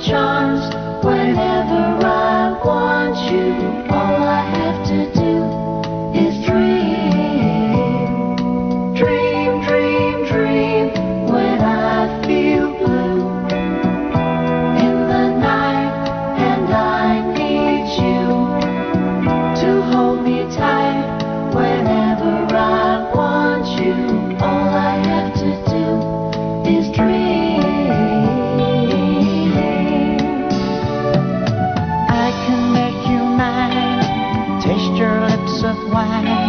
charms. you hold me tight whenever I want you. All I have to do is dream. I can make you mine, taste your lips of wine.